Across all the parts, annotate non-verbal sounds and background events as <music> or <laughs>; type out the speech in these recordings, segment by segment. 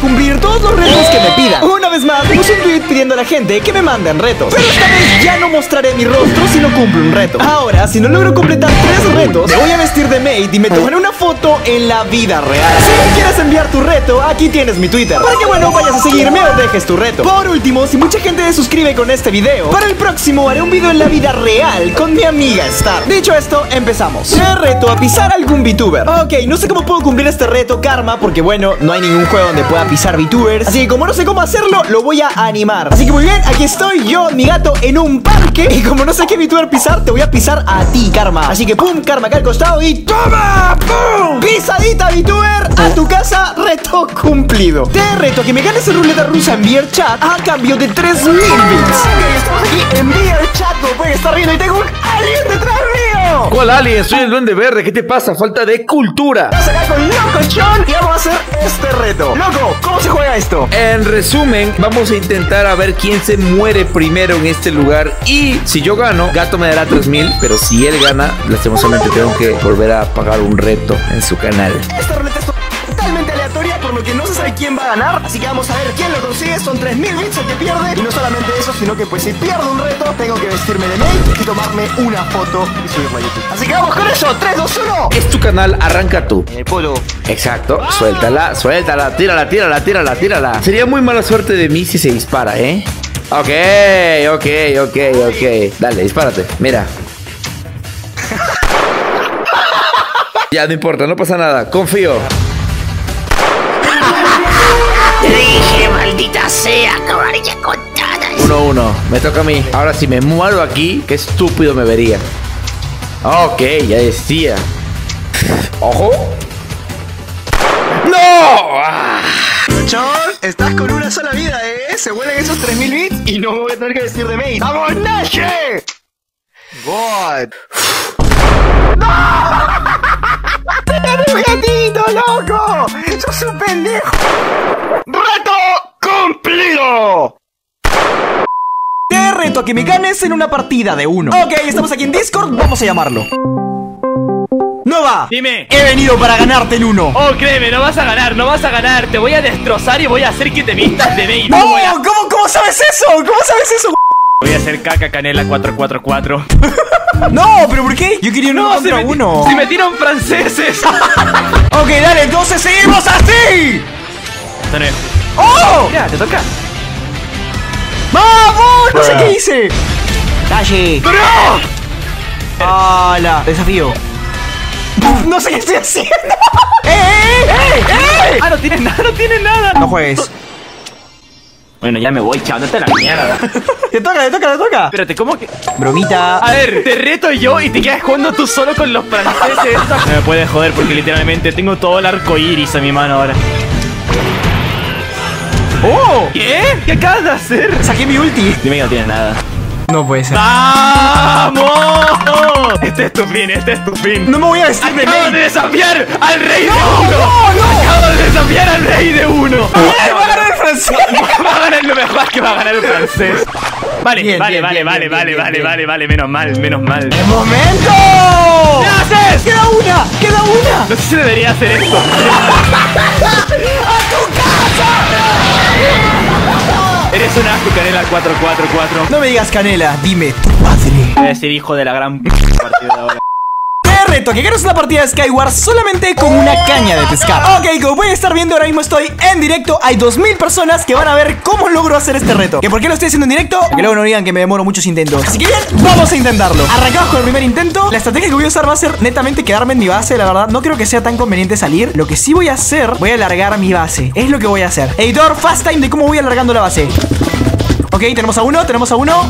cumplir todos los retos que me puse un tweet pidiendo a la gente que me manden retos. Pero esta vez ya no mostraré mi rostro si no cumplo un reto. Ahora, si no logro completar tres retos, me voy a vestir de maid y me tomaré una foto en la vida real. Si quieres enviar tu reto, aquí tienes mi Twitter. Para que bueno, vayas a seguirme o dejes tu reto. Por último, si mucha gente se suscribe con este video, para el próximo haré un video en la vida real con mi amiga Star. Dicho esto, empezamos. Me reto a pisar algún VTuber. Ok, no sé cómo puedo cumplir este reto, Karma, porque bueno, no hay ningún juego donde pueda pisar VTubers. Así como no sé cómo hacerlo, lo voy a animar. Así que muy bien, aquí estoy yo, mi gato, en un parque. Y como no sé qué VTuber pisar, te voy a pisar a ti, Karma. Así que pum, Karma acá al costado y ¡toma! ¡Pum! Pisadita VTuber a tu casa, reto cumplido. Te reto a que me ganes en ruleta rusa en Beer Chat a cambio de 3000 bits. En Beer Chat, como pueden estar viendo, y tengo un alien detrás ¿Cuál alien? Soy el duende verde. ¿Qué te pasa? Falta de cultura. Estamos acá con Locochón y vamos a hacer este reto. Loco, ¿cómo se juega esto? En resumen, vamos a intentar a ver quién se muere primero en este lugar. Y si yo gano, Gato me dará 3000. Pero si él gana, lastimosamente tengo que volver a pagar un reto en su canal. Esta ruleta aleatoria, por lo que no se sabe quién va a ganar. Así que vamos a ver quién lo consigue. Son 3000 bits el que pierde. Y no solamente eso, sino que pues si pierdo un reto, tengo que vestirme de maid y tomarme una foto y subirla a YouTube. Así que vamos con eso. 3, 2, 1. Es tu canal, arranca tú. El polo. Exacto, suéltala, suéltala, tírala, tírala, tírala, tírala. Sería muy mala suerte de mí si se dispara, ¿eh? Ok, ok, ok, ok. Dale, dispárate. Mira. <laughs> ya, no importa, no pasa nada. Confío. Maldita sea, acabaría con todas. 1-1, me toca a mí. Ahora si me muero aquí, qué estúpido me vería. Ok, ya decía. Ojo. ¡No! Ah. Chon, estás con una sola vida, ¿eh? Se vuelven esos 3000 bits y no me voy a tener que vestir de maid. ¡Vamos, Nashe! God. ¡No! <laughs> ¡Eres un gatito, loco! ¡Sos un pendejo! ¡Reto cumplido! Te reto a que me ganes en una partida de uno. Ok, estamos aquí en Discord, vamos a llamarlo. ¡Nova! Dime. He venido para ganarte en uno. Oh, créeme, no vas a ganar, no vas a ganar. Te voy a destrozar y voy a hacer que te vistas de Bane. ¡No! A, ¿Cómo, ¿Cómo sabes eso? ¿Cómo sabes eso? voy a hacer caca canela 444. <laughs> No, pero ¿por qué? Yo quería uno No, contra me, uno. se metieron franceses. <laughs> Ok, dale, entonces seguimos así. Toneo. ¡Oh! Mira, te toca. ¡Vamos! No sé qué hice. Dalle. ¡Bro! ¡Hala! Desafío. No sé qué estoy haciendo. <laughs> ¡Eh, eh, eh! ¡Eh! Ah, no tienes nada, no tienes nada. No juegues. Bueno, ya me voy, chao, a la mierda. <laughs> Te toca, te toca, te toca. Espérate, ¿cómo que...? Bromita. A ver, te reto yo y te quedas jugando tú solo con los franceses. No me puedes joder porque literalmente tengo todo el arco iris en mi mano ahora. ¡Oh! ¿Qué? ¿Qué acabas de hacer? Saqué mi ulti. Dime que no tienes nada. No puede ser. ¡Vamos! Este es tu fin, este es tu fin. No me voy a vestir de Acabo de desafiar al rey de No, uno. no, no. Acabo de desafiar al rey de uno. ¡Eh, va a ganar el francés! <laughs> Va a ganar lo mejor que va a ganar el francés. Vale, Bien, vale, bien, vale, bien, vale, bien, vale, bien, vale, bien. vale, vale, menos mal, menos mal. ¡Momento! ¿Qué haces? ¡Queda una! ¡Queda una! No sé si debería hacer esto. <laughs> Eres un asco, Canela 444. No me digas canela, dime tu padre. Voy a decir hijo de la gran p a partir de ahora. Reto que ganes una partida de Skyward solamente con una caña de pescar. Ok, como pueden estar viendo, ahora mismo estoy en directo. Hay 2000 personas que van a ver cómo logro hacer este reto. ¿Que por qué lo estoy haciendo en directo? Que luego no digan que me demoro muchos intentos. Así que bien, vamos a intentarlo. Arrancamos con el primer intento. La estrategia que voy a usar va a ser netamente quedarme en mi base. La verdad, no creo que sea tan conveniente salir. Lo que sí voy a hacer, voy a alargar mi base. Es lo que voy a hacer. Editor, fast time de cómo voy alargando la base. Ok, tenemos a uno, tenemos a uno.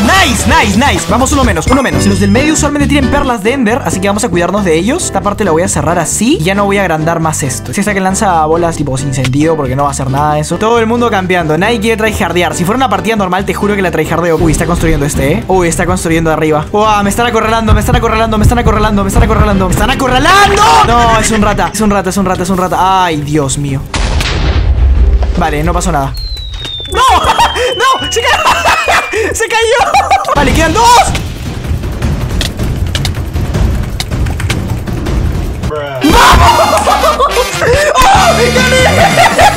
¡Nice! ¡Nice! ¡Nice! Vamos uno menos, uno menos. Los del medio usualmente tienen perlas de Ender, así que vamos a cuidarnos de ellos. Esta parte la voy a cerrar así y ya no voy a agrandar más esto. Si esta que lanza bolas tipo sin sentido porque no va a hacer nada de eso. Todo el mundo campeando. Nadie quiere tryhardear. Si fuera una partida normal, te juro que la tryhardeo. Uy, está construyendo este, ¿eh? Uy, está construyendo arriba. Uah, me están acorralando, me están acorralando, me están acorralando, me están acorralando. ¡Me están acorralando! No, es un rata, es un rata, es un rata, es un rata. Ay, Dios mío. Vale, no pasó nada. ¡No! <laughs> ¡No! ¡Se cayó! ¡Se cayó! Vale, quedan dos. ¡Vamos! ¡Oh, gané!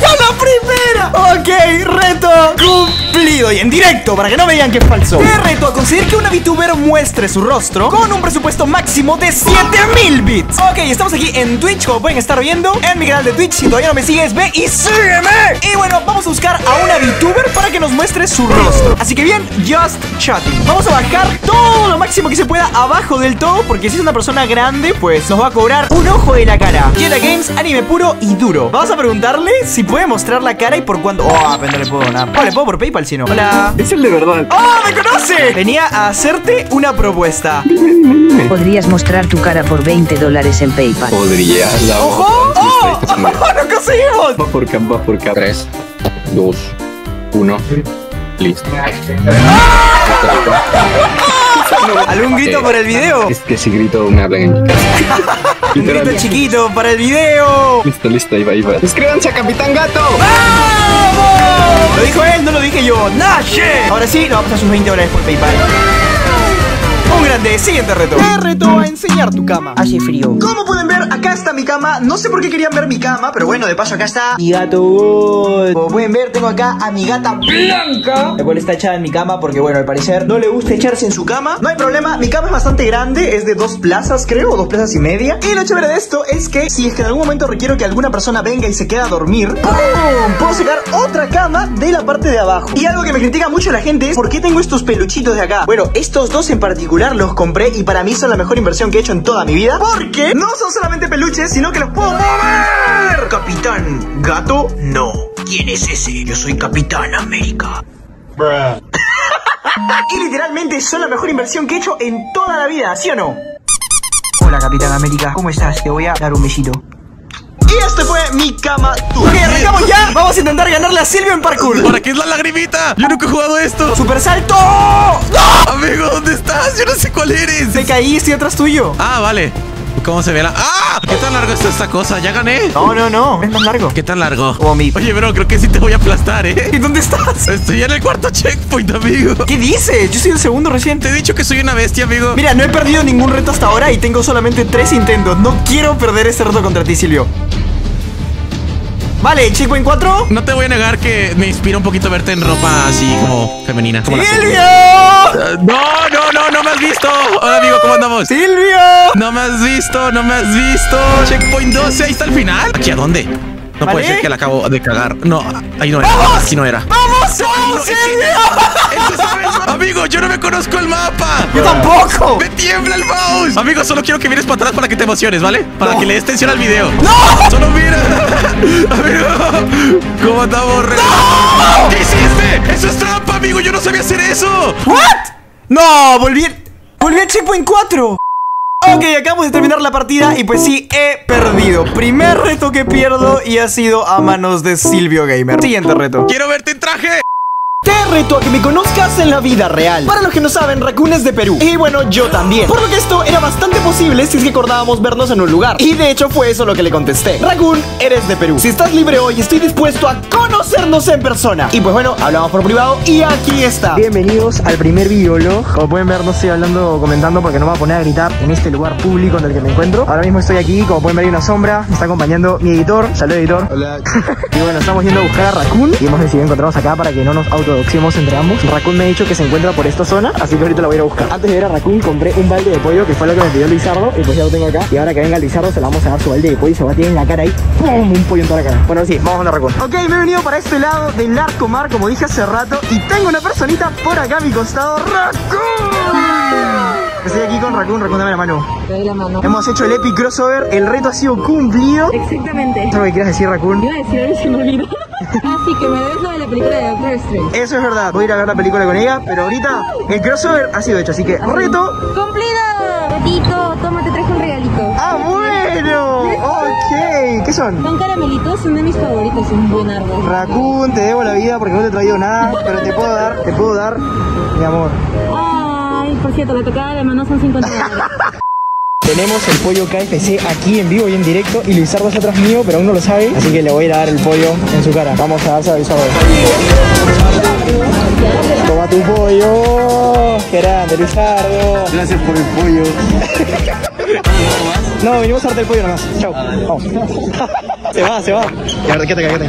¡La primera! Ok, reto cumplido y en directo para que no digan que es falso. Te reto a conseguir que una VTuber muestre su rostro con un presupuesto máximo de 7000 bits. Ok, estamos aquí en Twitch, como pueden estar viendo, en mi canal de Twitch. Si todavía no me sigues, ve y sígueme. Y bueno, vamos a buscar a una VTuber para que nos muestre su rostro. Así que bien, just chatting. Vamos a bajar todo lo máximo que se pueda abajo del todo, porque si es una persona grande, pues nos va a cobrar un ojo de la cara. Jedi Games, anime puro y duro. Vamos a preguntarle si puede mostrar la cara y por cuándo. Oh, pero no le puedo nada. Oh, le puedo por PayPal si no. Hola. Es el de verdad. ¡Oh, me conoce! Venía a hacerte una propuesta. Podrías mostrar tu cara por 20 dólares en PayPal. Podría. La ¡Ojo! ¡Oh! Listo, <laughs> ¡No conseguimos! Va por cap, va por cap. 3, 2, 1. Listo. <laughs> ¿Algún grito por el video? Es que si grito me hablan en mi casa. Un grito chiquito para el video. Listo, listo, ahí va, ahí va. Suscríbanse a Capitán Gato. ¡Vamos! Lo dijo él, no lo dije yo. ¡Nache! Ahora sí, nos vamos a sus 20 dólares por PayPal. Un grande, siguiente reto. Te reto a enseñar tu cama. Hace frío. Como pueden ver, acá está mi cama. No sé por qué querían ver mi cama, pero bueno, de paso acá está mi gato. Como pueden ver, tengo acá a mi gata Blanca, la cual está echada en mi cama porque, bueno, al parecer no le gusta echarse en su cama. No hay problema, mi cama es bastante grande, es de dos plazas, creo, o dos plazas y media. Y lo chévere de esto es que si es que en algún momento requiero que alguna persona venga y se quede a dormir, ¡pum! puedo sacar otra cama de la parte de abajo. Y algo que me critica mucho la gente es por qué tengo estos peluchitos de acá. Bueno, estos dos en particular los compré y para mí son la mejor inversión que he hecho en toda mi vida. Porque no son solamente peluches, sino que los puedo mover. Capitán Gato, no. ¿Quién es ese? Yo soy Capitán América. <laughs> y literalmente son la mejor inversión que he hecho en toda la vida, ¿sí o no? Hola Capitán América, ¿cómo estás? Te voy a dar un besito. Este fue mi cama tour. Ok, arrancamos ya. Vamos a intentar ganarle a Silvio en parkour. ¿Para qué es la lagrimita? Yo nunca he jugado esto. Super salto. ¡No! Amigo, ¿dónde estás? Yo no sé cuál eres. Me caí, estoy atrás tuyo. Ah, vale. ¿Cómo se ve la...? ¡Ah! ¿Qué tan largo está esta cosa? ¿Ya gané? No, no, no. Es más largo. ¿Qué tan largo? Como mi- Oye, bro, creo que sí te voy a aplastar, ¿eh? ¿Y dónde estás? Estoy en el cuarto checkpoint, amigo. ¿Qué dices? Yo soy el segundo recién. Te he dicho que soy una bestia, amigo. Mira, no he perdido ningún reto hasta ahora y tengo solamente tres intentos. No quiero perder ese reto contra ti, Silvio. Vale, checkpoint 4. No te voy a negar que me inspira un poquito verte en ropa así como femenina. Como ¡Silvio! No, no, no, no me has visto. Hola, amigo, ¿cómo andamos? ¡Silvio! No me has visto, no me has visto. Checkpoint 12, ahí está el final. ¿Aquí a dónde? No ¿Vale? puede ser que la acabo de cagar. No, ahí no era. ¡Vamos! Aquí no era. ¡Vamos, vamos, Silvio! Amigo, yo no me conozco el mapa. ¡Yo tampoco! ¡Me tiembla el mouse! Amigo, solo quiero que vienes para atrás para que te emociones, ¿vale? Para No. que le des tensión al video. ¡No! ¡Solo mira! Re- ¿Qué hiciste? ¡Eso es trampa, amigo! ¡Yo no sabía hacer eso! ¿What? No, volví. Volví al checkpoint 4. Ok, acabamos de terminar la partida y pues sí, he perdido. Primer reto que pierdo y ha sido a manos de Silvio Gamer. Siguiente reto. ¡Quiero verte en traje! Te reto a que me conozcas en la vida real. Para los que no saben, Raccoon es de Perú. Y bueno, yo también. Por lo que esto era bastante posible si es que acordábamos vernos en un lugar. Y de hecho fue eso lo que le contesté. Raccoon, eres de Perú. Si estás libre hoy, estoy dispuesto a conocernos en persona. Y pues bueno, hablamos por privado y aquí está. Bienvenidos al primer videolog. Como pueden ver, no estoy hablando o comentando porque no me voy a poner a gritar en este lugar público en el que me encuentro. Ahora mismo estoy aquí, como pueden ver hay una sombra. Me está acompañando mi editor. Saludos, editor. Hola. <laughs> Y bueno, estamos yendo a buscar a Raccoon y hemos decidido encontrarnos acá para que no nos autodoxiemos entre ambos. Raccoon me ha dicho que se encuentra por esta zona, así que ahorita lo voy a buscar. Antes de ir a Raccoon compré un balde de pollo que fue lo que me pidió Lizardo y pues ya lo tengo acá. Y ahora que venga Lizardo se le vamos a dar su balde de pollo y se va a tirar en la cara ahí. ¡Pum! Un pollo en toda la cara. Bueno, sí, vamos a Raccoon. Ok, me he venido para este lado del Narcomar, como dije hace rato, y tengo una personita por acá a mi costado. ¡Raccoon! Estoy aquí con Raccoon, Raccoon, dame la mano. Doy la mano. Hemos hecho el Epic Crossover, el reto ha sido cumplido. Exactamente. ¿Eso es lo que quieras decir, Raccoon? Iba a decir algo se me olvidó. <laughs> Así que me debes lo de la película de Doctor Strange. Eso es verdad, voy a ir a ver la película con ella, pero ahorita el crossover ha sido hecho, así que reto. ¡Cumplido! Betito, toma, te traje un regalito. ¡Ah, bueno! Ok, ¿qué son? Son caramelitos, son de mis favoritos, son un buen árbol. Raccoon, te debo la vida porque no te he traído nada, pero te puedo dar, te puedo dar, mi amor. Ay, por cierto, la tocada de mano son 50 dólares. <laughs> Tenemos el pollo KFC aquí en vivo y en directo y Luisardo está atrás mío, pero aún no lo sabe, así que le voy a ir a dar el pollo en su cara. Vamos a darse a Luisardo. Toma tu pollo. Qué grande, Luisardo. Gracias por el pollo. <laughs> No, venimos a darte el pollo nomás. Chao. Vamos. <laughs> se va, se va. Ya, quédate, quédate.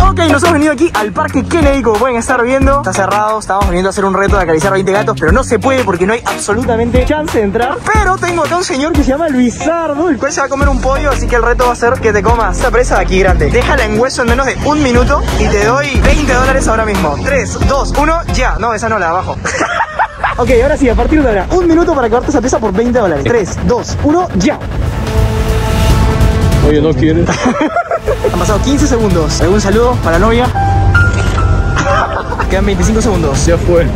Ok, nos hemos venido aquí al Parque Kennedy, como pueden estar viendo. Está cerrado, estamos veniendo a hacer un reto de acariciar 20 gatos, pero no se puede porque no hay absolutamente chance de entrar. Pero tengo acá un señor que se llama Luisardo, el cual se va a comer un pollo, así que el reto va a ser que te comas esta presa de aquí grande. Déjala en hueso en menos de un minuto y te doy 20 dólares ahora mismo. 3, 2, 1, ya. No, esa no, la abajo. <laughs> ok, ahora sí, a partir de ahora, un minuto para acabarte esa presa por 20 dólares. 3, 2, 1, ya. Oye, ¿no quieres? <laughs> Han pasado 15 segundos. ¿Algún saludo para la novia? Quedan 25 segundos. Ya fue.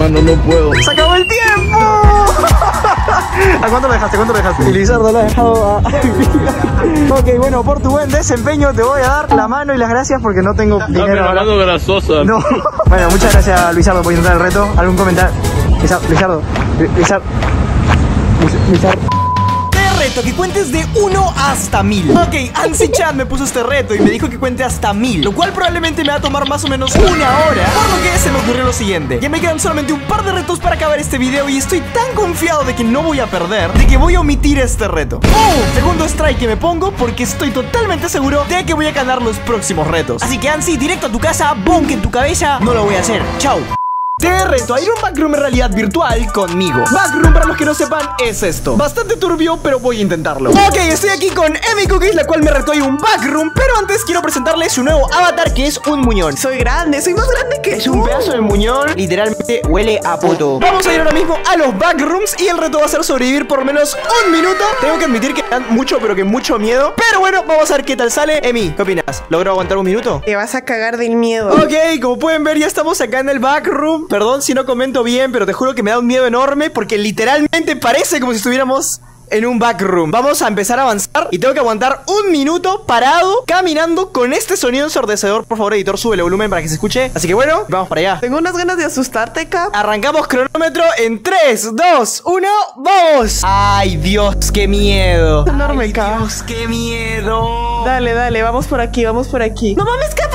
Mano, no puedo. ¡Se acabó el tiempo! <laughs> ¿A cuánto lo dejaste? ¿Cuánto lo dejaste? Y Lizardo lo ha dejado a... <laughs> ok, bueno, por tu buen desempeño te voy a dar la mano y las gracias porque no tengo dinero ahora. grasosa. No. Bueno, muchas gracias Luisardo por intentar el reto. ¿Algún comentario? Luisa- Luisardo. Lu- Luisar- Luis- Luisardo. Que cuentes de 1 hasta 1000. Ok, Ansi Chan me puso este reto y me dijo que cuente hasta 1000. Lo cual probablemente me va a tomar más o menos una hora. Por lo que se me ocurrió lo siguiente. Ya me quedan solamente un par de retos para acabar este video y estoy tan confiado de que no voy a perder, de que voy a omitir este reto. ¡Oh! Segundo strike que me pongo porque estoy totalmente seguro de que voy a ganar los próximos retos. Así que Ansi, directo a tu casa, bonk en tu cabeza, no lo voy a hacer. Chao. Te reto a ir a un backroom en realidad virtual conmigo. Backroom, para los que no sepan, es esto. Bastante turbio, pero voy a intentarlo. Ok, estoy aquí con Emi Cookies, la cual me retó a ir a un backroom, pero antes quiero presentarles su nuevo avatar, que es un muñón. Soy grande, soy más grande que Es un pedazo de muñón, literalmente huele a poto. Vamos a ir ahora mismo a los backrooms y el reto va a ser sobrevivir por menos un minuto. Tengo que admitir que me dan mucho, pero que mucho miedo. Pero bueno, vamos a ver qué tal sale. Emi, ¿qué opinas? ¿Logro aguantar un minuto? Te vas a cagar del miedo. Ok, como pueden ver ya estamos acá en el backroom Perdón si no comento bien, pero te juro que me da un miedo enorme Porque literalmente parece como si estuviéramos en un backroom Vamos a empezar a avanzar y tengo que aguantar un minuto parado Caminando con este sonido ensordecedor Por favor editor, sube el volumen para que se escuche Así que bueno, vamos para allá Tengo unas ganas de asustarte, Cap. Arrancamos cronómetro en 3, 2, 1, ¡vamos! ¡Ay, Dios, qué miedo! Enorme, Ay, Cap. Dios, qué miedo! Dale, dale, vamos por aquí, vamos por aquí. ¡No mames, Cap,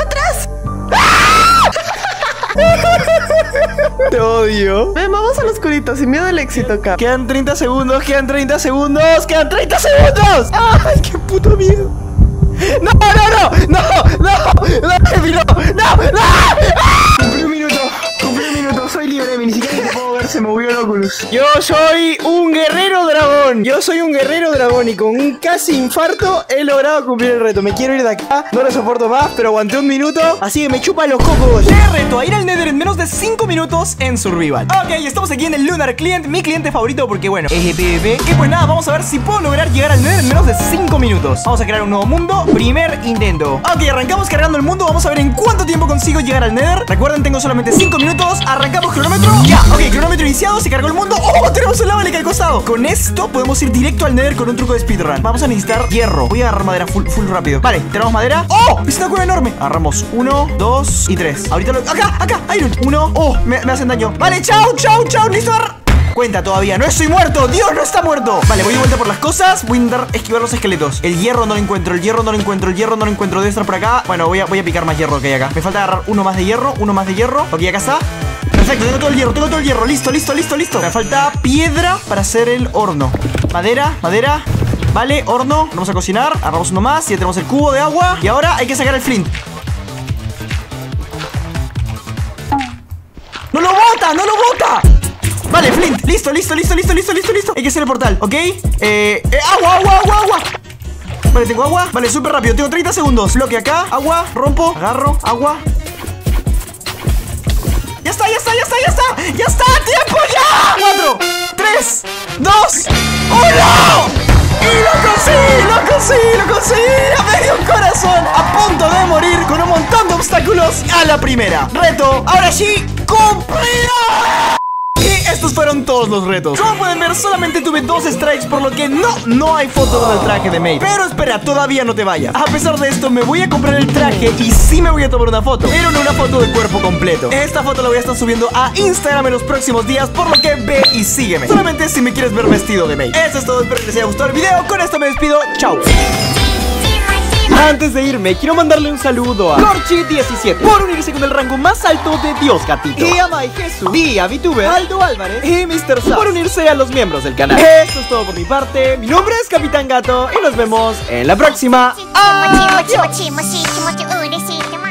Te odio Ven, vamos al oscurito, sin miedo al éxito, Cap. Quedan 30 segundos, quedan 30 segundos, quedan 30 segundos. ¡Ay, qué puto miedo! ¡No, no, no! ¡No! ¡No! ¡No, Emi, no! ¡No! ¡No! Minuto, <laughs> soy libre, ni siquiera te puedo ver, se movió el Oculus. Yo soy un guerrero dragón, yo soy un guerrero dragón y con un casi infarto he logrado cumplir el reto. Me quiero ir de acá, no lo soporto más, pero aguanté un minuto, así que me chupa los cocos. Te reto a ir al Nether en menos de 5 minutos en Survival. Ok, estamos aquí en el Lunar Client, mi cliente favorito porque bueno, es PvP. Y pues nada, vamos a ver si puedo lograr llegar al Nether en menos de 5 minutos. Vamos a crear un nuevo mundo, primer intento. Ok, arrancamos cargando el mundo, vamos a ver en cuánto tiempo consigo llegar al Nether. Recuerden, tengo solamente 5 minutos, arrancamos cronómetro. Ya, ok, cronómetro iniciado, se cargó el mundo. ¡Oh, tenemos el lava al costado! Con esto podemos ir directo al Nether con un truco de speedrun. Vamos a necesitar hierro. Voy a agarrar madera full, full rápido. Vale, tenemos madera. ¡Oh! Es una cueva enorme. Agarramos uno, dos y tres. Ahorita lo. ¡Acá! ¡Acá! Iron. Uno. ¡Oh! Me, hacen daño. Vale, chao, chao, chao. Listo. Cuenta todavía, no estoy muerto, Dios no está muerto Vale, voy de vuelta por las cosas Voy a intentar esquivar los esqueletos El hierro no lo encuentro, el hierro no lo encuentro El hierro no lo encuentro, debe estar por acá Bueno, voy a, voy a picar más hierro que hay acá Me falta agarrar uno más de hierro, uno más de hierro Ok, acá está Perfecto, tengo todo el hierro, tengo todo el hierro. Listo, listo, listo, listo. Me falta piedra para hacer el horno. Madera, madera. Vale, horno, vamos a cocinar. Agarramos uno más, ya tenemos el cubo de agua. Y ahora hay que sacar el flint. ¡No lo bota! ¡No lo bota! Vale, Flint, listo, listo, listo, listo, listo, listo, listo. Hay que hacer el portal, ¿ok? Eh, eh, agua, agua, agua, agua. Vale, tengo agua. Vale, súper rápido, tengo 30 segundos. Bloque acá, agua, rompo, agarro, agua Ya está, ya está, ya está, ya está. ¡Tiempo ya! 4, 3, 2, 1 ¡Y lo conseguí! ¡Lo conseguí! ¡Lo conseguí! ¡A medio corazón! A punto de morir con un montón de obstáculos a la primera Reto, ahora sí, cumplido estos fueron todos los retos. Como pueden ver, solamente tuve dos strikes Por lo que no, no hay foto del traje de Mate Pero espera, todavía no te vayas. A pesar de esto, me voy a comprar el traje Y sí me voy a tomar una foto. Pero no una foto del cuerpo completo. Esta foto la voy a estar subiendo a Instagram en los próximos días Por lo que ve y sígueme. Solamente si me quieres ver vestido de Mate Eso es todo, espero que les haya gustado el video. Con esto me despido, chao antes de irme, quiero mandarle un saludo a Corchi17 por unirse con el rango más alto de Dios Gatito. Y a Mai Jesús, y a VTuber, Aldo Álvarez y Mr. Sass por unirse a los miembros del canal. Esto es todo por mi parte. Mi nombre es Capitán Gato y nos vemos en la próxima. Mochi.